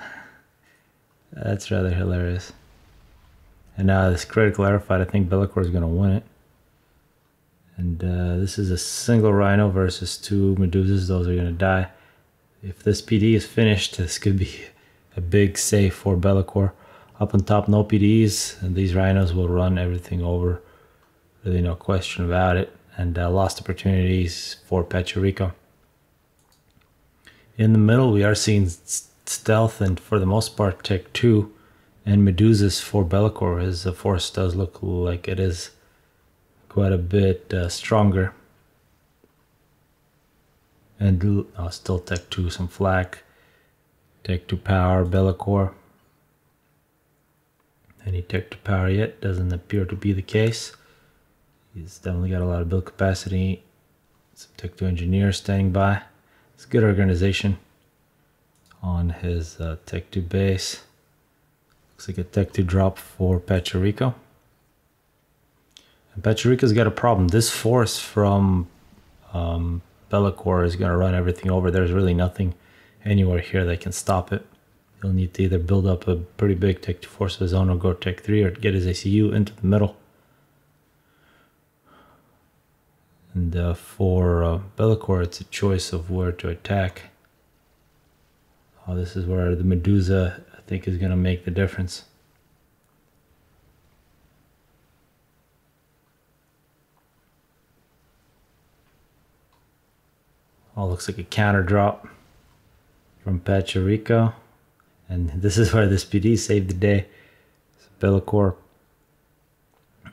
That's rather hilarious. And now this critical air fight, I think Be'lakor is going to win it. And uh, this is a single Rhino versus two Medusas. Those are going to die. If this PD is finished, this could be a big save for Be'lakor. Up on top, no PDs, and these Rhinos will run everything over. Really no question about it. And uh, lost opportunities for Pachuriko. In the middle, we are seeing stealth and for the most part Tech 2 and Medusas for Be'lakor. His uh, force does look like it is quite a bit uh, stronger. And uh, still Tech 2, some flak. Tech 2 power, Be'lakor. Any Tech to power yet, doesn't appear to be the case. He's definitely got a lot of build capacity. Some Tech to engineers standing by. It's good organization on his uh, Tech to base. Looks like a Tech to drop for Pachuriko. And Pachuriko's got a problem. This force from um, is going to run everything over. There's really nothing anywhere here that can stop it. He'll need to either build up a pretty big Tech 2 force of his own or go Tech 3 or get his ACU into the middle. And uh, for uh, Be'lakor, it's a choice of where to attack. Oh, this is where the Medusa, I think, is going to make the difference. Oh, looks like a counter drop from Pachuriko. And this is where this PD saved the day. So Be'lakor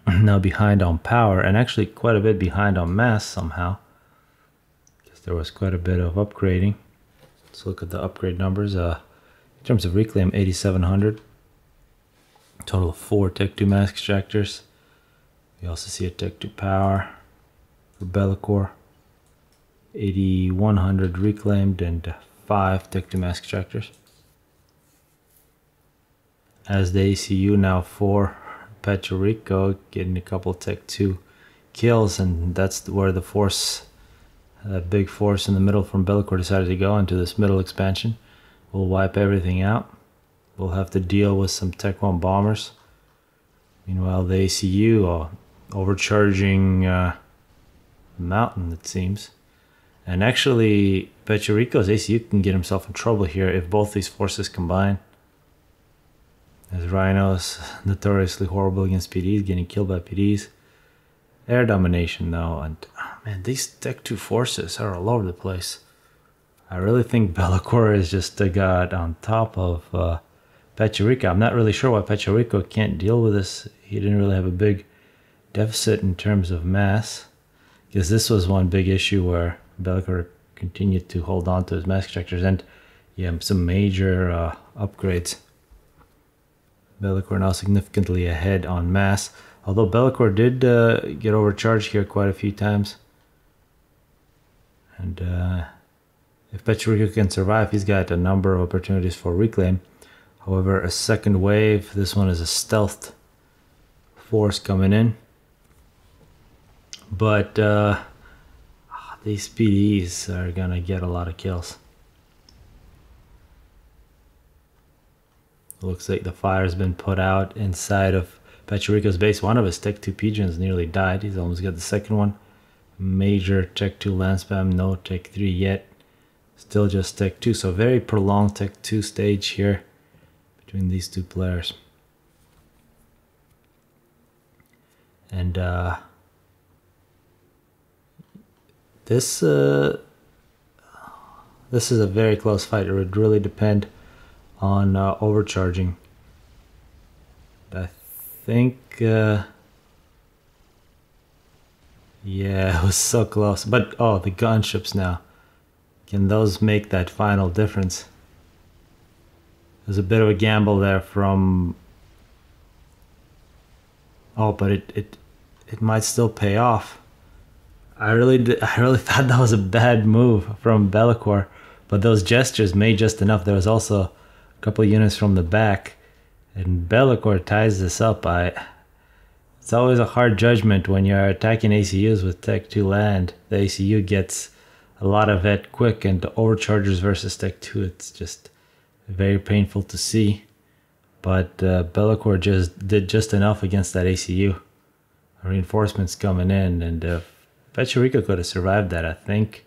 now behind on power and actually quite a bit behind on mass somehow. Because there was quite a bit of upgrading. Let's look at the upgrade numbers. Uh, in terms of reclaim, 8700. Total of four Tech 2 mass extractors. We also see a Tech 2 power for Be'lakor. 8100 reclaimed and 5 Tech 2 mass extractors. As the ACU now 4 Pachuriko getting a couple Tech 2 kills and that's where the force that big force in the middle from Be'lakor decided to go into this middle expansion. We'll wipe everything out. We'll have to deal with some Tech 1 bombers. Meanwhile, the ACU are overcharging uh, mountain, it seems. And actually, Pachuriko's ACU can get himself in trouble here if both these forces combine. As Rhino's notoriously horrible against PDs, getting killed by PDs. Air domination, though, and oh man, these Tech 2 forces are all over the place. I really think Be'lakor is just a god on top of uh, Pachuriko. I'm not really sure why Pachuriko can't deal with this. He didn't really have a big deficit in terms of mass. Because this was one big issue where Be'lakor continued to hold on to his mass extractors and yeah, some major uh, upgrades. Be'lakor now significantly ahead on mass. Although Be'lakor did uh, get overcharged here quite a few times. And uh, if Pachuriko can survive, he's got a number of opportunities for reclaim. However, a second wave, this one is a stealthed force coming in. But uh, these PDs are gonna get a lot of kills. Looks like the fire's been put out inside of Pachuriko's base. One of his Tech 2 pigeons nearly died. He's almost got the second one. Major Tech 2 land spam, no Tech 3 yet. Still just Tech 2. So very prolonged Tech 2 stage here between these two players. And uh, this uh, this is a very close fight. It would really depend on uh, overcharging. I think, uh, Yeah, it was so close. But oh, the gunships now. Can those make that final difference? There's a bit of a gamble there from. Oh, but it it it might still pay off. I really did, I really thought that was a bad move from Be'lakor, but those gestures made just enough. There was also couple units from the back, and Be'lakor ties this up. I it's always a hard judgment when you're attacking ACUs with Tech 2 land. The ACU gets a lot of it quick, and the overchargers versus Tech 2, it's just very painful to see. But uh, just did just enough against that ACU. Reinforcements coming in, and if Pachuriko could have survived that, I think.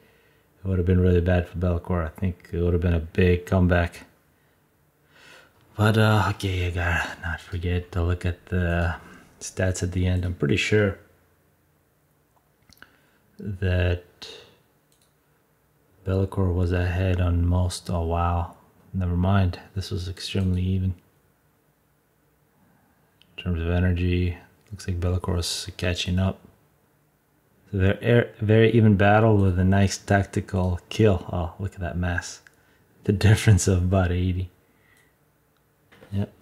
It would have been really bad for Be'lakor. I think it would have been a big comeback. But, uh, okay, you gotta not forget to look at the stats at the end. I'm pretty sure that Be'lakor was ahead on most. Oh wow, never mind. This was extremely even. In terms of energy, looks like Be'lakor is catching up. So very, very even battle with a nice tactical kill. Oh, look at that mass. The difference of about 80.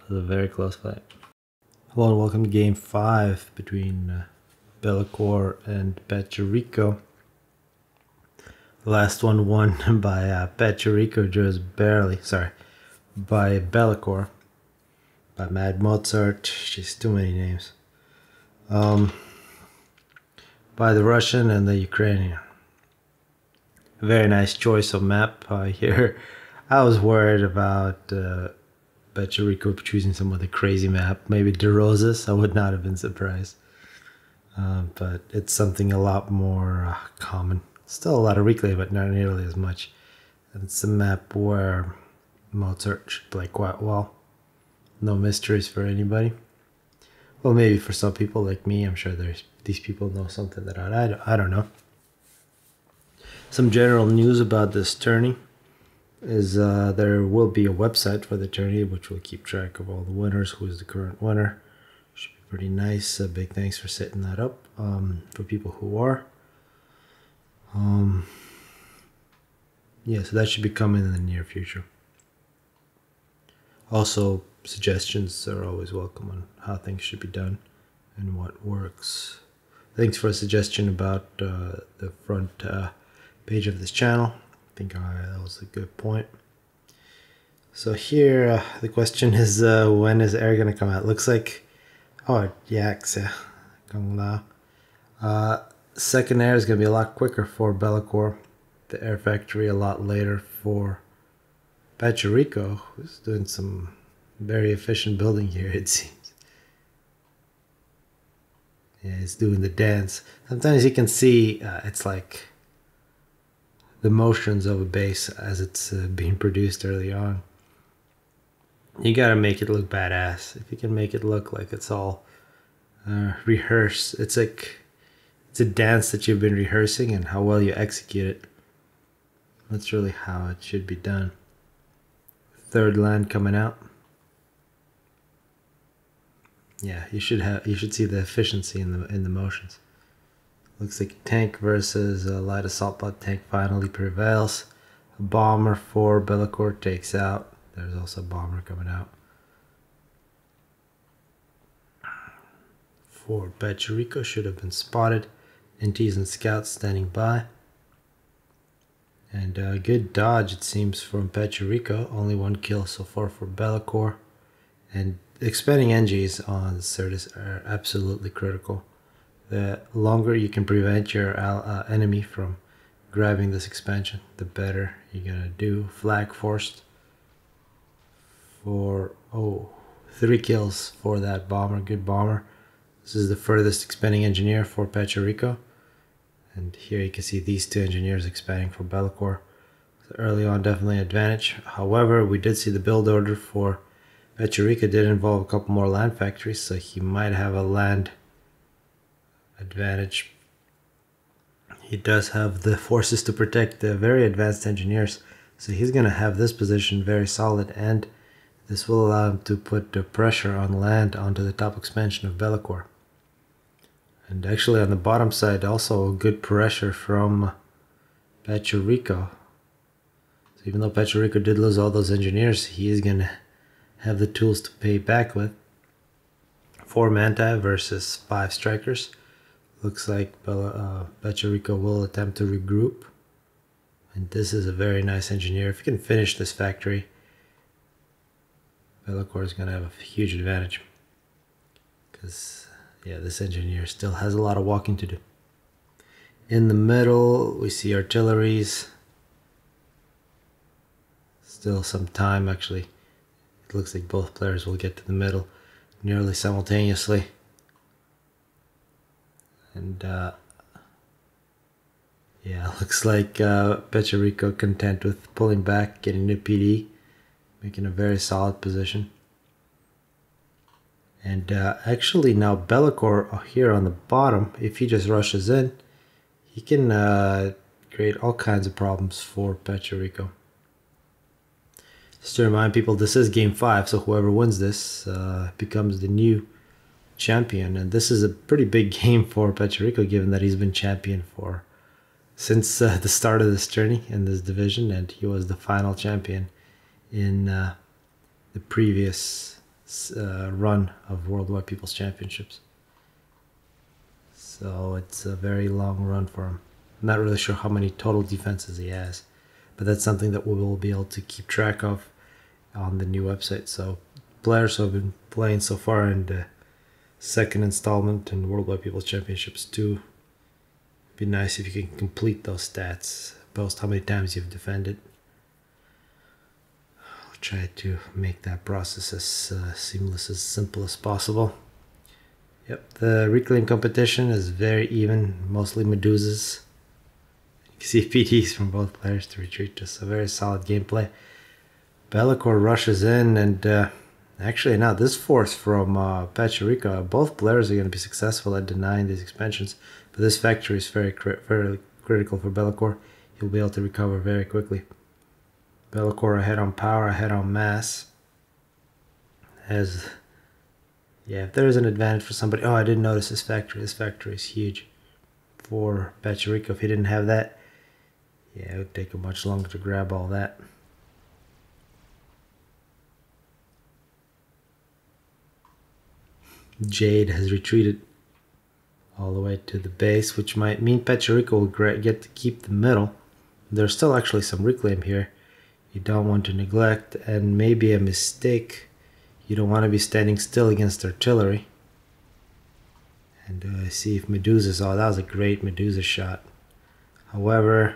It was a very close fight. Hello and welcome to game five between uh, Be'lakor and Pachuriko. The last one won by uh, Pachuriko just barely, sorry, by Be'lakor, by Mad Mozart, just too many names. Um, by the Russian and the Ukrainian. Very nice choice of map uh, here. I was worried about uh, Pachuriko choosing some other crazy map. Maybe DeRosas. I would not have been surprised. Uh, but it's something a lot more uh, common. Still a lot of replay, but not nearly as much. And it's a map where Mozart should play quite well. No mysteries for anybody. Well, maybe for some people like me, I'm sure there's these people know something that I, I, I don't know. Some general news about this tourney is uh, there will be a website for the tourney which will keep track of all the winners, who is the current winner. Should be pretty nice. A big thanks for setting that up um, for people who are. Um, yeah, so that should be coming in the near future. Also, suggestions are always welcome on how things should be done and what works. Thanks for a suggestion about uh, the front uh, page of this channel think that was a good point. So here, uh, the question is, uh, when is air going to come out? Looks like, oh, yeah, uh, second air is going to be a lot quicker for Be'lakor. The air factory a lot later for Pachuriko, who's doing some very efficient building here, it seems. Yeah, he's doing the dance. Sometimes you can see uh, it's like the motions of a bass as it's uh, being produced early on. You gotta make it look badass. If you can make it look like it's all uh, rehearsed, it's like it's a dance that you've been rehearsing and how well you execute it. That's really how it should be done. Third land coming out. Yeah, you should have you should see the efficiency in the in the motions. Looks like tank versus a light assault pod tank finally prevails. A bomber for Be'lakor takes out. There's also a bomber coming out. For Pachuriko should have been spotted. NTs and scouts standing by. And a good dodge it seems from Pachuriko. Only one kill so far for Be'lakor. And expanding NGs on Certus are absolutely critical the longer you can prevent your uh, enemy from grabbing this expansion, the better you're gonna do. Flag forced for, oh, three kills for that bomber, good bomber. This is the furthest expanding engineer for Pachuriko. And here you can see these two engineers expanding for Be'lakor. So early on, definitely advantage. However, we did see the build order for Pachuriko did involve a couple more land factories, so he might have a land advantage. He does have the forces to protect the very advanced engineers, so he's going to have this position very solid, and this will allow him to put the pressure on land onto the top expansion of Be'lakor. And actually on the bottom side also good pressure from Pachuriko. So even though Pachuriko did lose all those engineers, he is going to have the tools to pay back with. Four Manta versus five strikers. Looks like uh, Pachuriko will attempt to regroup. And this is a very nice engineer. If you can finish this factory, Be'lakor is going to have a huge advantage. Because, yeah, this engineer still has a lot of walking to do. In the middle, we see artilleries. Still some time, actually. It looks like both players will get to the middle nearly simultaneously. And, uh, yeah, looks like uh, content with pulling back, getting the PD, making a very solid position. And uh, actually now Be'lakor here on the bottom, if he just rushes in, he can uh, create all kinds of problems for Pachuriko. Just to remind people, this is game five, so whoever wins this uh, becomes the new champion. And this is a pretty big game for Pachuriko, given that he's been champion for since uh, the start of this journey in this division, and he was the final champion in uh, the previous uh, run of Worldwide People's Championships. So it's a very long run for him. I'm not really sure how many total defenses he has, but that's something that we will be able to keep track of on the new website. So players who have been playing so far and the second installment in Worldwide People's Championships 2 be nice if you can complete those stats, post how many times you've defended. I'll try to make that process as uh, seamless, as simple as possible. Yep, the reclaim competition is very even, mostly Medusas. You can see PDs from both players to retreat, just a very solid gameplay. Be'lakor rushes in and uh, actually now this force from uh, Pachuriko, both players are going to be successful at denying these expansions. But this factory is very, very critical for Be'lakor. He'll be able to recover very quickly. Be'lakor ahead on power, ahead on mass. As, yeah, if there is an advantage for somebody. Oh, I didn't notice this factory. This factory is huge for Pachuriko. If he didn't have that, yeah, it would take him much longer to grab all that. Jade has retreated all the way to the base, which might mean Pachuriko will get to keep the middle. There's still actually some reclaim here you don't want to neglect, and maybe a mistake. You don't want to be standing still against artillery. And uh, see if Medusa saw. that was a great Medusa shot. However,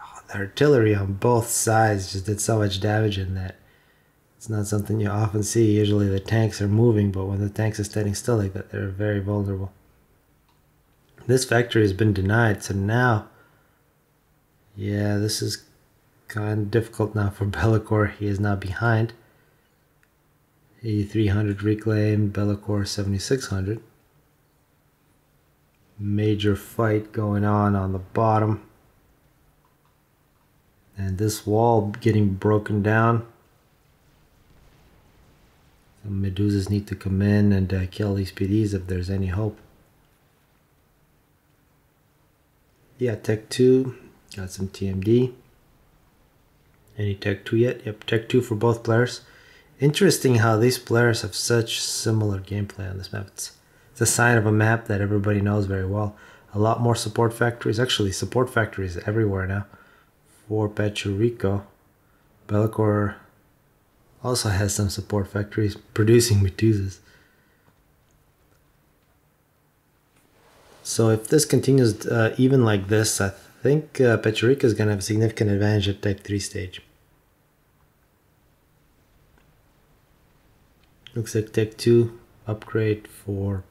oh, the artillery on both sides just did so much damage in that. Not something you often see. Usually the tanks are moving, but when the tanks are standing still like that, they're very vulnerable. This factory has been denied, so now, yeah, this is kind of difficult now for Be'lakor. He is now behind. 8300 reclaimed, Be'lakor 7600. Major fight going on on the bottom. And this wall getting broken down. Medusas need to come in and uh, kill these PDs if there's any hope. Yeah, Tech 2, got some TMD. Any Tech 2 yet? Yep, Tech 2 for both players. Interesting how these players have such similar gameplay on this map. It's, it's a sign of a map that everybody knows very well. A lot more support factories, actually support factories everywhere now. For Pachuriko, Be'lakor also has some support factories producing Medusas. So if this continues uh, even like this, I think uh, Pachuriko is going to have a significant advantage at Type 3 stage. Looks like Tech 2 upgrade for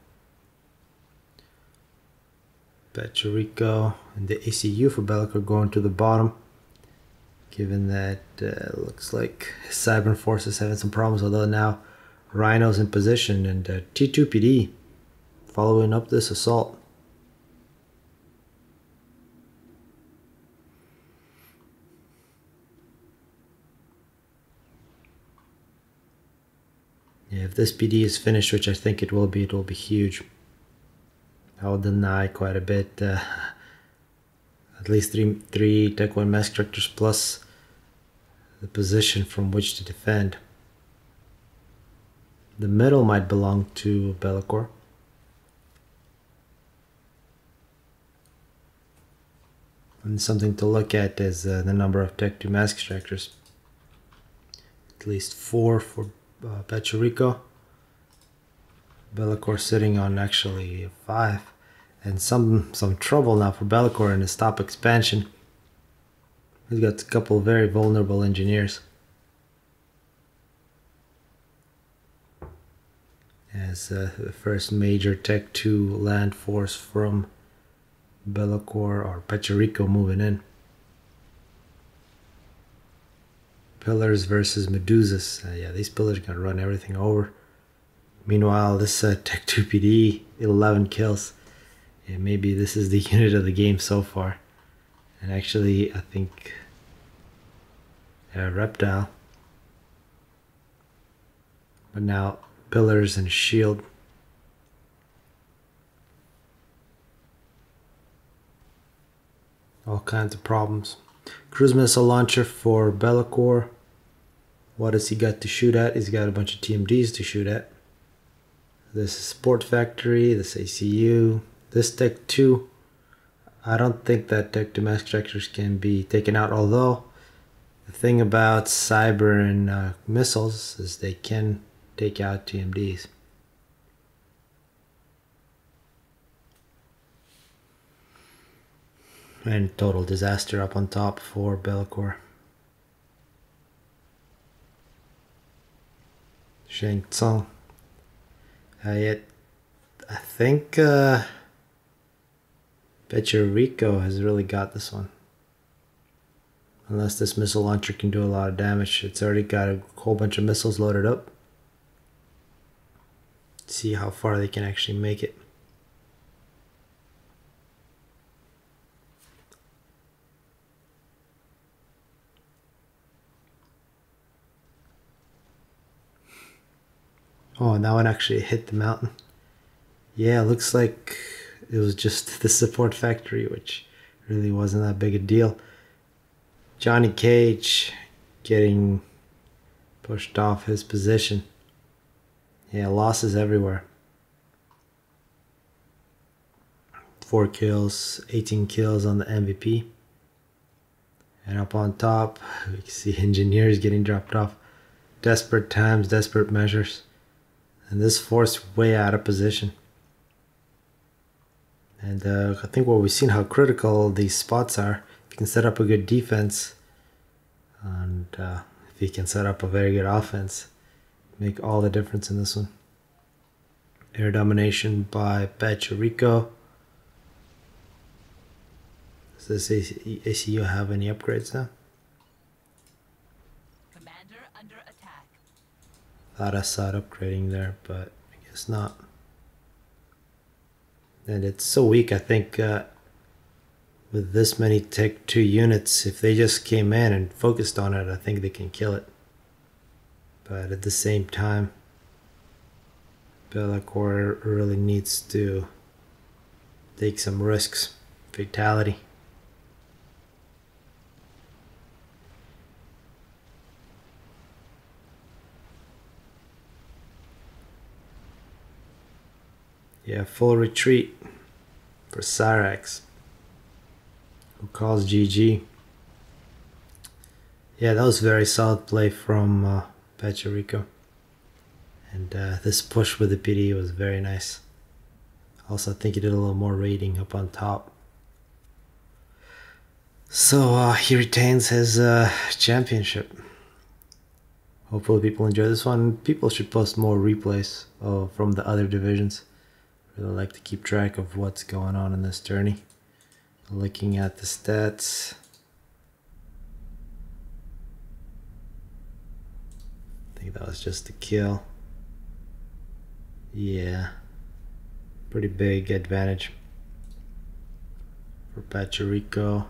Pachuriko and the ACU for Be'lakor going to the bottom given that uh, looks like Cybran Force is having some problems, although now Rhino's in position and uh, T2PD following up this assault. Yeah, if this PD is finished, which I think it will be, it will be huge. I will deny quite a bit. Uh, at least three three Tech One Mask Directors plus the position from which to defend. The middle might belong to Be'lakor. And something to look at is uh, the number of Tech 2 mass extractors. At least four for uh, Pachuriko. Sitting on actually five. And some some trouble now for Be'lakor in his top expansion. He's got a couple very vulnerable engineers. As uh, the first major Tech 2 land force from Be'lakor or Pachuriko moving in. Pillars versus Medusas. Uh, yeah, these pillars are going to run everything over. Meanwhile, this uh, Tech 2 PD, 11 kills. Maybe this is the unit of the game so far. And actually, I think uh, Reptile. But now, Pillars and Shield. all kinds of problems. Cruise missile launcher for Be'lakor. What has he got to shoot at? He's got a bunch of TMDs to shoot at. This is Support Factory, this ACU, this Tech 2. I don't think that 2 mask structures can be taken out, although the thing about Cybran uh, missiles is they can take out TMDs. and total disaster up on top for Be'lakor. Shang Tsung. Uh, yet, I think uh, Rico has really got this one. Unless this missile launcher can do a lot of damage. It's already got a whole bunch of missiles loaded up. See how far they can actually make it. Oh, that one actually hit the mountain. Yeah, looks like it was just the support factory, which really wasn't that big a deal. Johnny Cage getting pushed off his position. Yeah, losses everywhere. Four kills, 18 kills on the MVP. And up on top, we can see engineers getting dropped off. Desperate times, desperate measures. And this force way out of position. And uh, I think what we've seen how critical these spots are. If you can set up a good defense, and uh, if you can set up a very good offense, make all the difference in this one. Air domination by Pachuriko. Does this ACU have any upgrades now? Commander under attack. Thought I saw it upgrading there, but I guess not. And it's so weak, I think, uh, with this many Tech 2 units, if they just came in and focused on it, I think they can kill it. But at the same time, Be'lakor really needs to take some risks. Fatality. Yeah, full retreat for Cyrax. Who calls GG. Yeah, that was very solid play from uh, Pachuriko. And uh, this push with the PD was very nice. Also, I think he did a little more raiding up on top. So uh, he retains his uh, championship. Hopefully people enjoy this one. People should post more replays uh, from the other divisions really like to keep track of what's going on in this journey. Looking at the stats. I think that was just a kill. Yeah. Pretty big advantage for Pachuriko.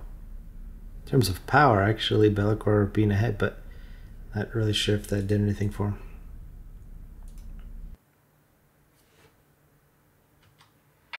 In terms of power, actually, Be'lakor being ahead, but not really sure if that did anything for him.